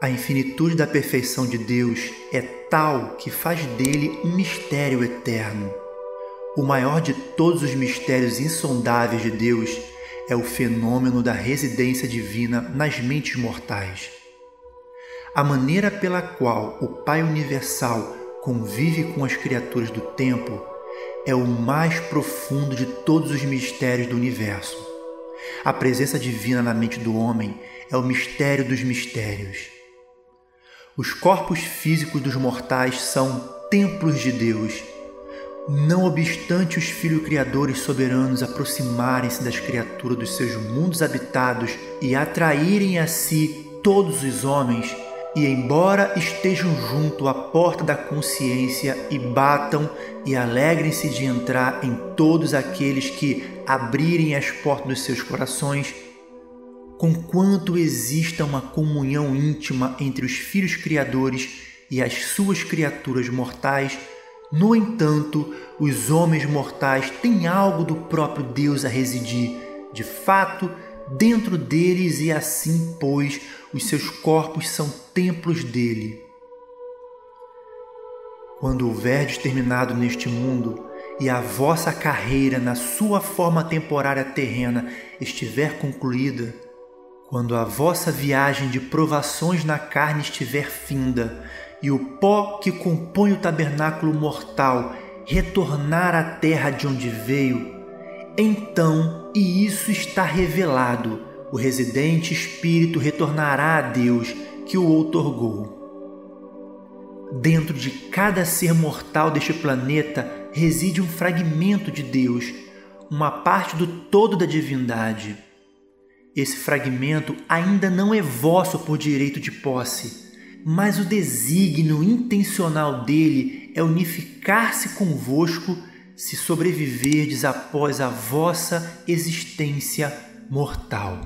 A infinitude da perfeição de Deus é tal que faz dele um mistério eterno. O maior de todos os mistérios insondáveis de Deus é o fenômeno da residência divina nas mentes mortais. A maneira pela qual o Pai Universal convive com as criaturas do tempo é o mais profundo de todos os mistérios do universo. A presença divina na mente do homem é o mistério dos mistérios. Os corpos físicos dos mortais são templos de Deus. Não obstante os filhos criadores soberanos aproximarem-se das criaturas dos seus mundos habitados e atraírem a si todos os homens, e embora estejam junto à porta da consciência e batam e alegrem-se de entrar em todos aqueles que abrirem as portas dos seus corações, conquanto exista uma comunhão íntima entre os filhos criadores e as suas criaturas mortais, no entanto, os homens mortais têm algo do próprio Deus a residir, de fato, dentro deles, e assim, pois, os seus corpos são templos dele. Quando houverdes terminado neste mundo, e a vossa carreira na sua forma temporária terrena estiver concluída, quando a vossa viagem de provações na carne estiver finda, e o pó que compõe o tabernáculo mortal retornar à terra de onde veio, então, e isso está revelado, o residente espírito retornará a Deus que o outorgou. Dentro de cada ser mortal deste planeta reside um fragmento de Deus, uma parte do todo da divindade. Esse fragmento ainda não é vosso por direito de posse, mas o desígnio intencional dele é unificar-se convosco se sobreviverdes após a vossa existência mortal.